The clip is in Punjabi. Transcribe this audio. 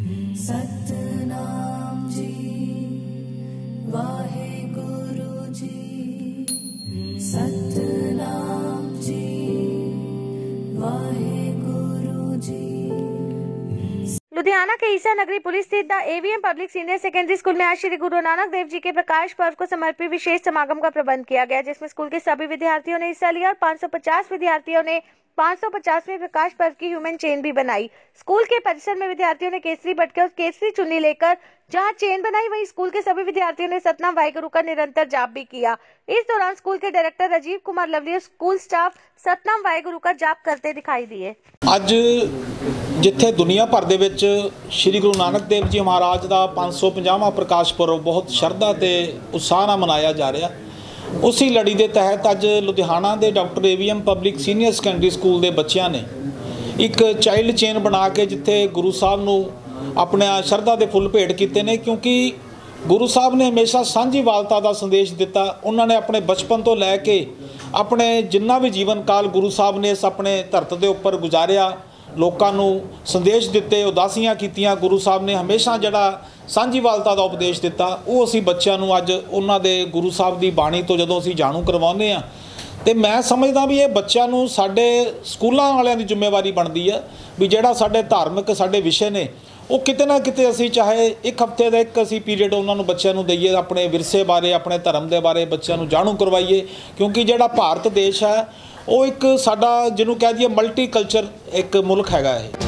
सतनाम जी वाहे गुरु जी सत् के ईसा नगरी पुलिस स्थित the AVM public senior secondary school में आज श्री गुरु नानक देव जी के प्रकाश पर्व को समर्पित विशेष समागम का प्रबंध किया गया, जिसमें स्कूल के सभी विद्यार्थियों ने हिस्सा लिया और 550 विद्यार्थियों ने 550वें प्रकाश पर्व की ह्यूमन चेन भी बनाई। स्कूल के परिसर में विद्यार्थियों ने केसरी बटके और केसरी चुन्नी लेकर जहाँ चेन बनाई, वहीं स्कूल के सभी विद्यार्थियों ने सतनाम वाहिगुरु का निरंतर जाप भी किया। इस दौरान स्कूल के डायरेक्टर राजीव कुमार लवली और स्कूल स्टाफ सतनाम वाहिगुरु का जाप करते दिखाई दिए। ਅੱਜ ਜਿੱਥੇ ਦੁਨੀਆ ਭਰ ਦੇ ਵਿੱਚ ਸ੍ਰੀ ਗੁਰੂ ਨਾਨਕ ਦੇਵ ਜੀ ਮਹਾਰਾਜ ਦਾ 550ਵਾਂ ਪ੍ਰਕਾਸ਼ ਪੁਰਬ ਬਹੁਤ ਸ਼ਰਧਾ ਤੇ ਉਤਸ਼ਾਹ ਨਾਲ ਮਨਾਇਆ ਜਾ ਰਿਹਾ। ਉਸੇ ਲੜੀ ਦੇ ਤਹਿਤ ਅੱਜ ਲੁਧਿਆਣਾ ਦੇ doctor AVM public senior secondary school ਦੇ ਬੱਚਿਆਂ ਨੇ ਇੱਕ ਚਾਈਲਡ ਚੇਨ ਬਣਾ ਕੇ ਜਿੱਥੇ ਗੁਰੂ ਸਾਹਿਬ ਨੂੰ ਆਪਣੇ ਸ਼ਰਧਾ ਦੇ ਫੁੱਲ ਭੇਟ ਕੀਤੇ ਨੇ ਕਿਉਂਕਿ ਗੁਰੂ ਸਾਹਿਬ ਨੇ ਹਮੇਸ਼ਾ ਸਾਂਝੀਵਾਲਤਾ ਦਾ ਸੰਦੇਸ਼ ਦਿੱਤਾ। ਉਹਨਾਂ ਨੇ ਆਪਣੇ ਬਚਪਨ ਤੋਂ ਲੈ ਕੇ ਆਪਣੇ ਜਿੰਨਾ ਵੀ ਜੀਵਨ ਕਾਲ ਗੁਰੂ ਸਾਹਿਬ ਨੇ ਇਸ ਆਪਣੇ ਧਰਤ ਦੇ ਉੱਪਰ ਗੁਜ਼ਾਰਿਆ। ਲੋਕਾਂ ਨੂੰ ਸੰਦੇਸ਼ ਦਿੱਤੇ, ਉਦਾਸੀਆਂ ਕੀਤੀਆਂ। ਗੁਰੂ ਸਾਹਿਬ ਨੇ ਹਮੇਸ਼ਾ ਜਿਹੜਾ ਸਾਂਝੀਵਾਲਤਾ ਦਾ ਉਪਦੇਸ਼ ਦਿੱਤਾ, ਉਹ ਅਸੀਂ ਬੱਚਿਆਂ ਨੂੰ ਅੱਜ ਉਹਨਾਂ ਦੇ ਗੁਰੂ ਸਾਹਿਬ ਦੀ ਬਾਣੀ ਤੋਂ ਜਦੋਂ ਅਸੀਂ ਜਾਣੂ ਕਰਵਾਉਂਦੇ ਆ ਤੇ ਮੈਂ ਸਮਝਦਾ ਵੀ ਇਹ ਬੱਚਿਆਂ ਨੂੰ ਸਾਡੇ ਸਕੂਲਾਂ ਵਾਲਿਆਂ ਦੀ ਜ਼ਿੰਮੇਵਾਰੀ ਬਣਦੀ ਹੈ ਵੀ ਜਿਹੜਾ ਸਾਡੇ ਧਾਰਮਿਕ, ਸਾਡੇ ਵਿਸ਼ੇ ਨੇ, ਉਹ ਕਿਤੇ ਨਾ ਕਿਤੇ ਅਸੀਂ ਚਾਹੇ ਇੱਕ ਹਫ਼ਤੇ ਦਾ ਇੱਕ ਅਸੀਂ ਪੀਰੀਅਡ ਉਹਨਾਂ ਨੂੰ ਬੱਚਿਆਂ ਨੂੰ ਦਈਏ, ਆਪਣੇ ਵਿਰਸੇ ਬਾਰੇ, ਆਪਣੇ ਧਰਮ ਦੇ ਬਾਰੇ ਬੱਚਿਆਂ ਨੂੰ ਜਾਣੂ ਕਰਵਾਈਏ, ਕਿਉਂਕਿ ਜਿਹੜਾ ਭਾਰਤ ਦੇਸ਼ ਹੈ, ਉਹ ਇੱਕ ਸਾਡਾ ਜਿਹਨੂੰ ਕਹਿ ਦਈਏ ਮਲਟੀ ਕਲਚਰ ਇੱਕ ਮੁਲਕ ਹੈਗਾ ਇਹ।